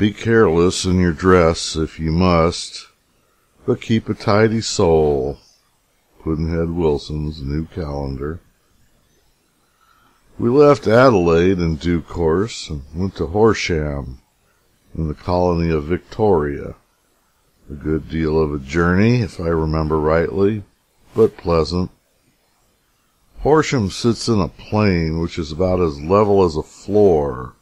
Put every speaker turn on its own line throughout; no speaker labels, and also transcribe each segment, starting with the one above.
Be careless in your dress if you must, but keep a tidy soul. Pudd'nhead Wilson's New Calendar. We left Adelaide in due course, and went to Horsham, in the colony of Victoria. A good deal of a journey, if I remember rightly, but pleasant. Horsham sits in a plain which is about as level as a floor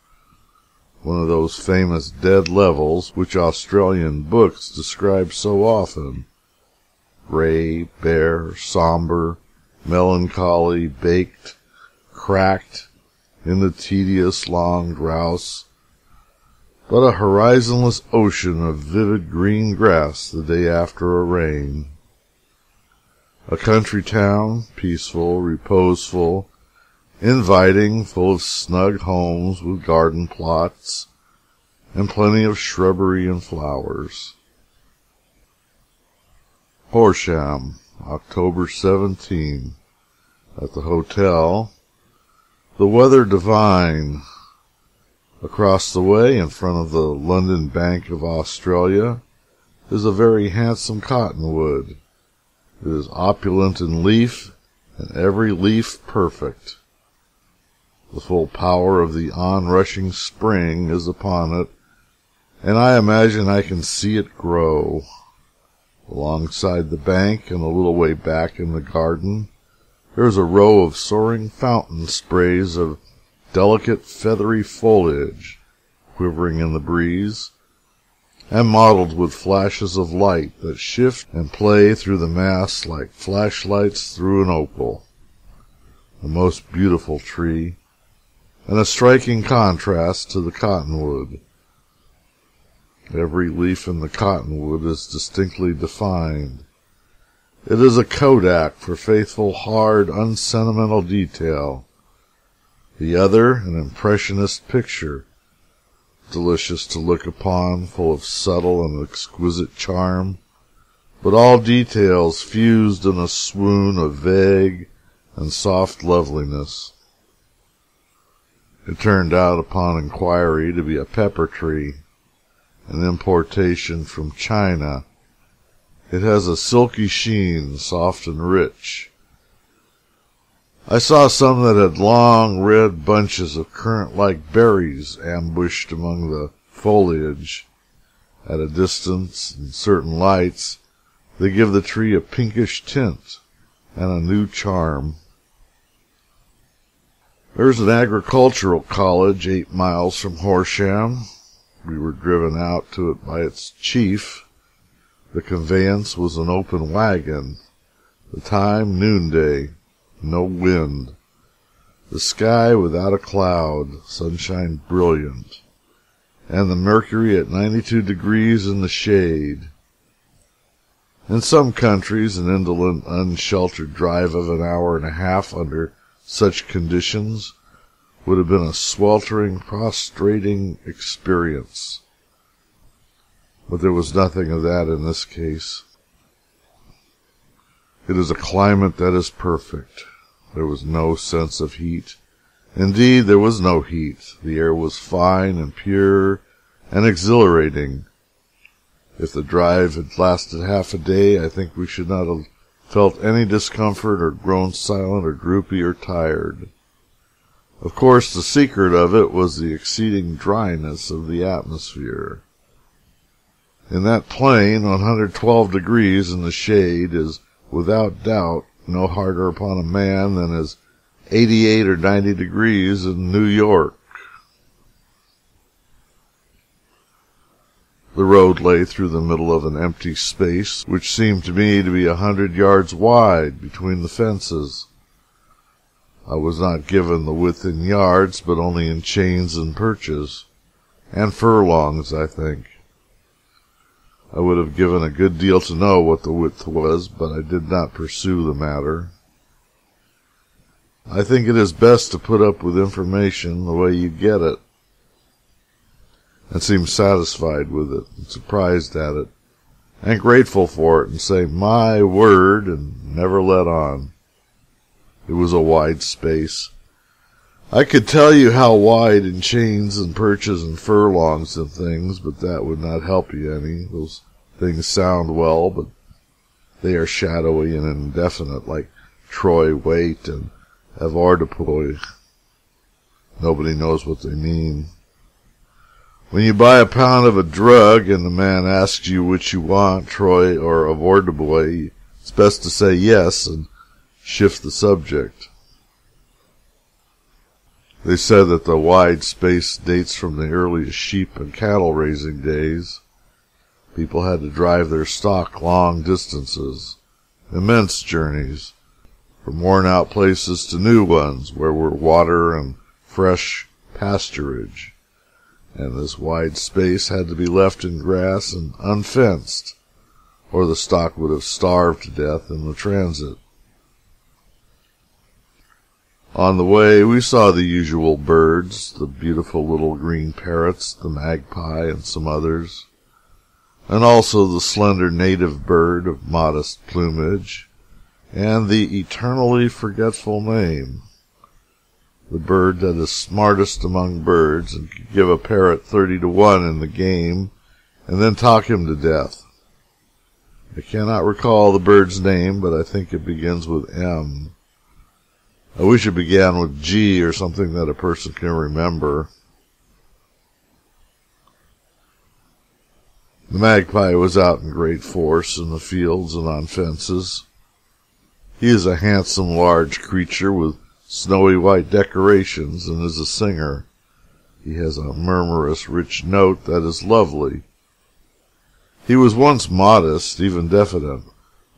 one of those famous dead levels which Australian books describe so often gray, bare, somber, melancholy, baked, cracked in the tedious long droughts, but a horizonless ocean of vivid green grass the day after a rain. A country town, peaceful, reposeful, inviting, full of snug homes with garden plots and plenty of shrubbery and flowers. Horsham, October 17. At the hotel the weather divine. Across the way, in front of the London Bank of Australia, is a very handsome cottonwood. It is opulent in leaf, and every leaf perfect. The full power of the onrushing spring is upon it, and I imagine I can see it grow. Alongside the bank, and a little way back in the garden, there is a row of soaring fountain sprays of delicate feathery foliage, quivering in the breeze, and mottled with flashes of light that shift and play through the mass like flashlights through an opal. A most beautiful tree, and a striking contrast to the cottonwood. Every leaf in the cottonwood is distinctly defined. It is a kodak for faithful, hard, unsentimental detail; the other an impressionist picture, delicious to look upon, full of subtle and exquisite charm, but all details fused in a swoon of vague and soft loveliness. It turned out, upon inquiry, to be a pepper tree, an importation from China it has a silky sheen, soft and rich. I saw some that had long red bunches of currant like berries ambushed among the foliage. At a distance, in certain lights, they give the tree a pinkish tint and a new charm. There is an agricultural college eight miles from Horsham. We were driven out to it by its chief. The conveyance was an open wagon. The time, noonday. No wind. The sky without a cloud sunshine brilliant, and the mercury at ninety two degrees in the shade. In some countries an indolent, unsheltered drive of an hour and a half under such conditions would have been a sweltering, prostrating experience. But there was nothing of that in this case. It is a climate that is perfect. There was no sense of heat. Indeed, there was no heat. The air was fine and pure and exhilarating. If the drive had lasted half a day, I think we should not have felt any discomfort or grown silent or droopy or tired. Of course, the secret of it was the exceeding dryness of the atmosphere. In that plain, 112 degrees in the shade is without doubt no harder upon a man than is 88 or 90 degrees in New York. The road lay through the middle of an empty space which seemed to me to be a hundred yards wide between the fences. I was not given the width in yards, but only in chains and perches, and furlongs, I think. I would have given a good deal to know what the width was, but I did not pursue the matter. I think it is best to put up with information the way you get it, and seem satisfied with it, and surprised at it, and grateful for it, and say "my word," and never let on. It was a wide space. I could tell you how wide in chains and perches and furlongs and things, but that would not help you any. Those things sound well, but they are shadowy and indefinite, like troy weight and avoirdupois. Nobody knows what they mean. When you buy a pound of a drug and the man asks you which you want, troy or avoirdupois, it's best to say yes and shift the subject. They said that the wide space dates from the earliest sheep and cattle raising days. People had to drive their stock long distances, immense journeys, from worn out places to new ones where were water and fresh pasturage, and this wide space had to be left in grass and unfenced, or the stock would have starved to death in the transit. On the way we saw the usual birds, the beautiful little green parrots, the magpie, and some others, and also the slender native bird of modest plumage, and the eternally forgetful name, the bird that is smartest among birds and could give a parrot thirty to one in the game and then talk him to death. I cannot recall the bird's name, but I think it begins with M. I wish it began with G or something that a person can remember. The magpie was out in great force in the fields and on fences. He is a handsome, large creature with snowy white decorations and is a singer. He has a murmurous, rich note that is lovely. He was once modest, even diffident,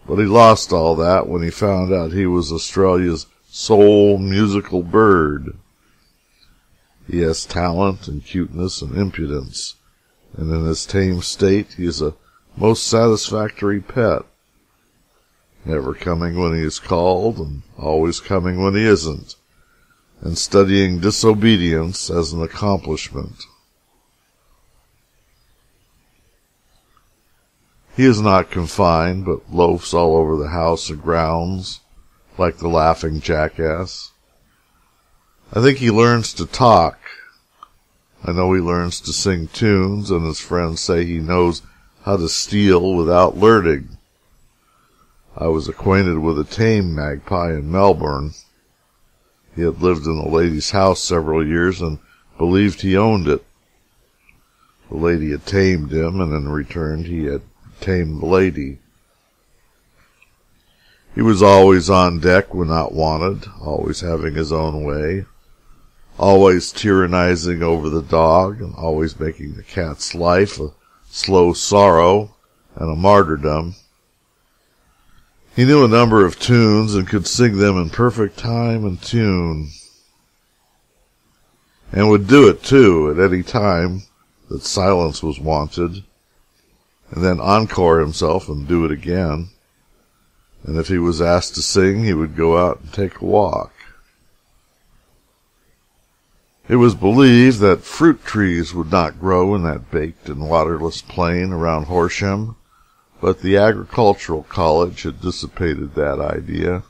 but he lost all that when he found out he was Australia's sole musical bird. He has talent and cuteness and impudence, and in his tame state he is a most satisfactory pet never coming when he is called, and always coming when he isn't, and studying disobedience as an accomplishment. He is not confined, but loafs all over the house and grounds, like the laughing jackass. I think he learns to talk. I know he learns to sing tunes, and his friends say he knows how to steal without learning. I was acquainted with a tame magpie in Melbourne. He had lived in a lady's house several years and believed he owned it. The lady had tamed him, and in return he had tamed the lady. He was always on deck when not wanted, always having his own way, always tyrannizing over the dog, and always making the cat's life a slow sorrow and a martyrdom. He knew a number of tunes and could sing them in perfect time and tune, and would do it, too, at any time that silence was wanted, and then encore himself and do it again. And if he was asked to sing, he would go out and take a walk. It was believed that fruit trees would not grow in that baked and waterless plain around Horsham but the Agricultural College had dissipated that idea.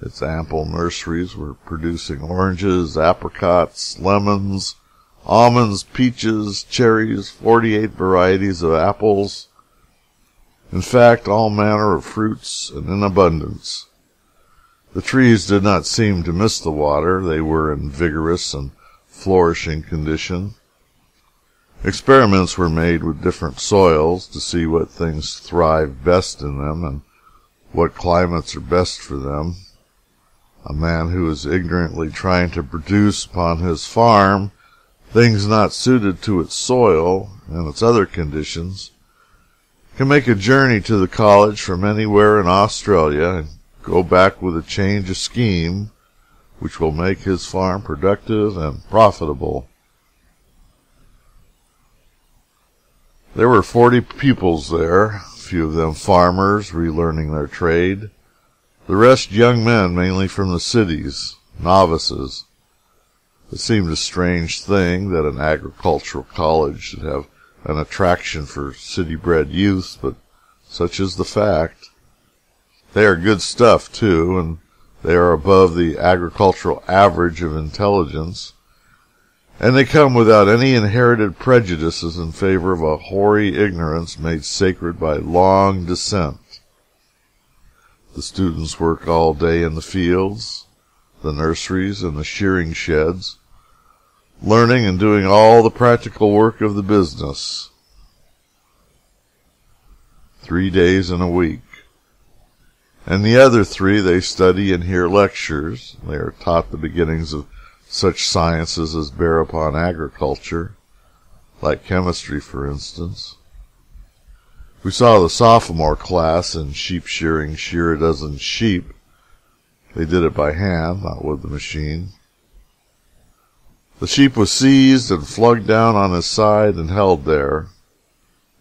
Its ample nurseries were producing oranges, apricots, lemons, almonds, peaches, cherries, forty eight varieties of apples in fact, all manner of fruits, and in abundance. The trees did not seem to miss the water. They were in vigorous and flourishing condition. Experiments were made with different soils to see what things thrive best in them and what climates are best for them. A man who is ignorantly trying to produce upon his farm things not suited to its soil and its other conditions can make a journey to the college from anywhere in Australia and go back with a change of scheme which will make his farm productive and profitable. There were forty pupils there, a few of them farmers relearning their trade, the rest young men mainly from the cities, novices. It seemed a strange thing that an agricultural college should have an attraction for city bred youth, but such is the fact. They are good stuff, too, and They are above the agricultural average of intelligence, and they come without any inherited prejudices in favor of a hoary ignorance made sacred by long descent. The students work all day in the fields, the nurseries, and the shearing sheds, learning and doing all the practical work of the business three days in a week. And the other three they study and hear lectures. They are taught the beginnings of such sciences as bear upon agriculture, like chemistry, for instance. We saw the sophomore class in sheep shearing shear a dozen sheep. They did it by hand, not with the machine. The sheep was seized and flung down on his side and held there,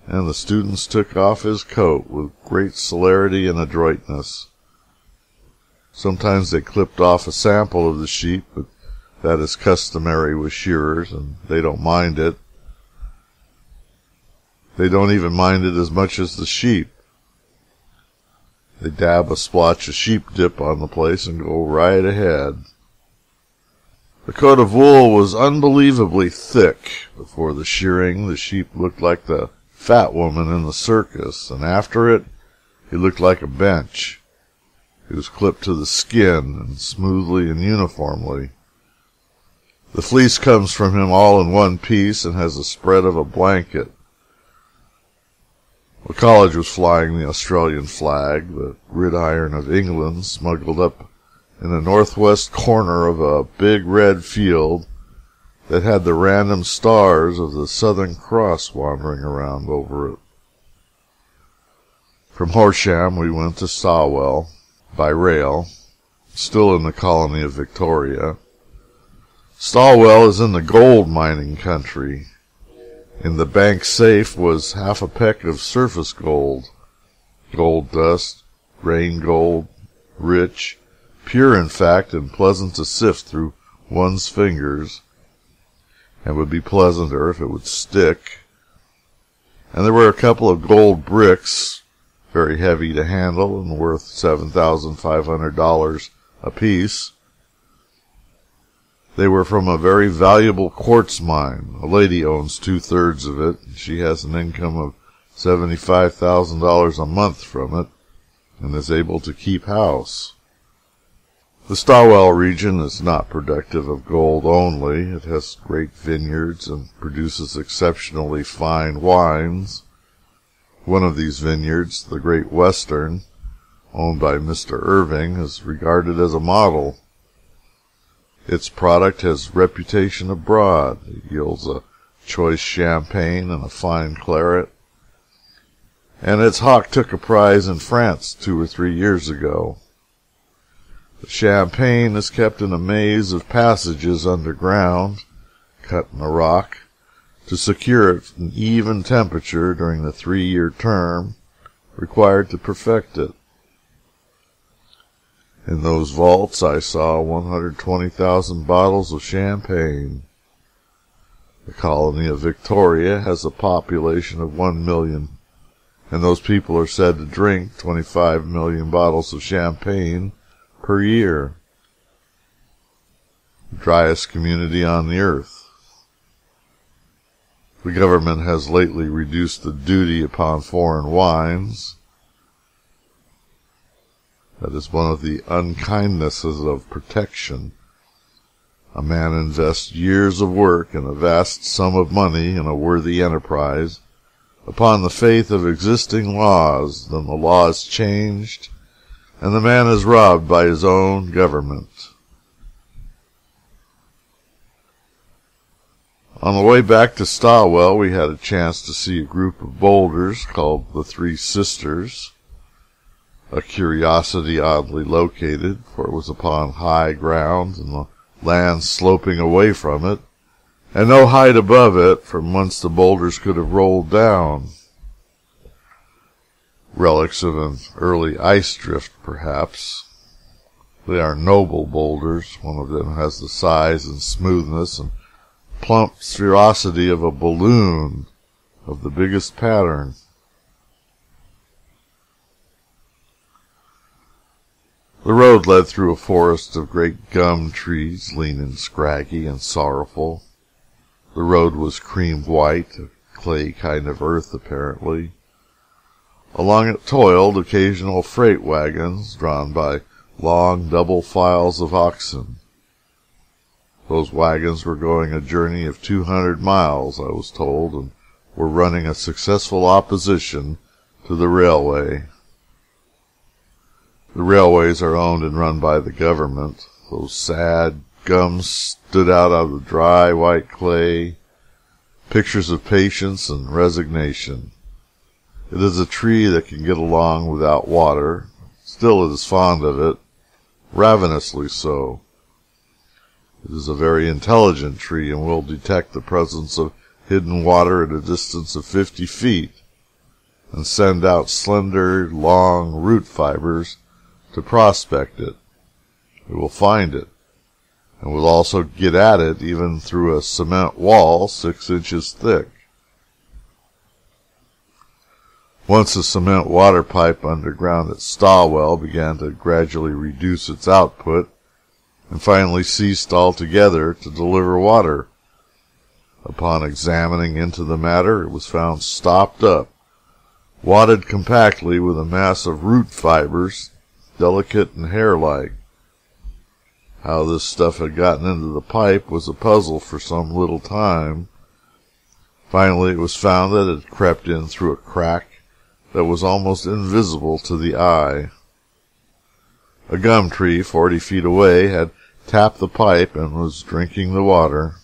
and the students took off his coat with great celerity and adroitness. Sometimes they clipped off a sample of the sheep, but that is customary with shearers, and they don't mind it. They don't even mind it as much as the sheep. They dab a splotch of sheep dip on the place and go right ahead. The coat of wool was unbelievably thick. Before the shearing, the sheep looked like the fat woman in the circus, and after it, he looked like a bench. He was clipped to the skin, and smoothly and uniformly. The fleece comes from him all in one piece, and has the spread of a blanket. The college was flying the Australian flag, the gridiron of England smuggled up in the northwest corner of a big red field that had the random stars of the Southern Cross wandering around over it. From Horsham we went to Stawell by rail, still in the colony of Victoria. Stawell is in the gold mining country. In the bank safe was half a peck of surface gold, gold dust, grain gold, rich, pure in fact, and pleasant to sift through one's fingers, and would be pleasanter if it would stick. And there were a couple of gold bricks, very heavy to handle and worth seven thousand five hundred dollars apiece. They were from a very valuable quartz mine. A lady owns two thirds of it. and She has an income of seventy five thousand dollars a month from it, and is able to keep house. The Stawell region is not productive of gold only. It has great vineyards and produces exceptionally fine wines. One of these vineyards, the Great Western, owned by Mr. Irving, is regarded as a model. Its product has reputation abroad. It yields a choice champagne and a fine claret, and its hock took a prize in France two or three years ago. The champagne is kept in a maze of passages underground, cut in the rock, to secure it an even temperature during the three year term required to perfect it. In those vaults I saw 120,000 bottles of champagne. The colony of Victoria has a population of one million, and those people are said to drink 25 million bottles of champagne per year. The driest community on the earth. The government has lately reduced the duty upon foreign wines. That is one of the unkindnesses of protection. A man invests years of work and a vast sum of money in a worthy enterprise upon the faith of existing laws, then the law is changed and the man is robbed by his own government. On the way back to Stawell, we had a chance to see a group of boulders called the Three Sisters, a curiosity oddly located, for it was upon high ground and the land sloping away from it, and no height above it from whence the boulders could have rolled down relics of an early ice drift, perhaps. They are noble boulders. One of them has the size and smoothness and plump sphericity of a balloon of the biggest pattern. The road led through a forest of great gum trees, lean and scraggy and sorrowful. The road was cream white, a clay kind of earth apparently. Along it toiled occasional freight wagons, drawn by long double files of oxen. Those wagons were going a journey of two hundred miles, I was told, and were running a successful opposition to the railway. The railways are owned and run by the government. Those sad gums stood out of the dry, white clay, pictures of patience and resignation. It is a tree that can get along without water. Still, it is fond of it, ravenously so. It is a very intelligent tree, and will detect the presence of hidden water at a distance of fifty feet, and send out slender, long root fibers to prospect it. It will find it, and will also get at it even through a cement wall six inches thick. Once the cement water pipe underground at Stawell began to gradually reduce its output, and finally ceased altogether to deliver water. Upon examining into the matter, it was found stopped up, wadded compactly with a mass of root fibers, delicate and hair like. How this stuff had gotten into the pipe was a puzzle for some little time. Finally, it was found that it had crept in through a crack that was almost invisible to the eye. A gum tree forty feet away had tapped the pipe and was drinking the water.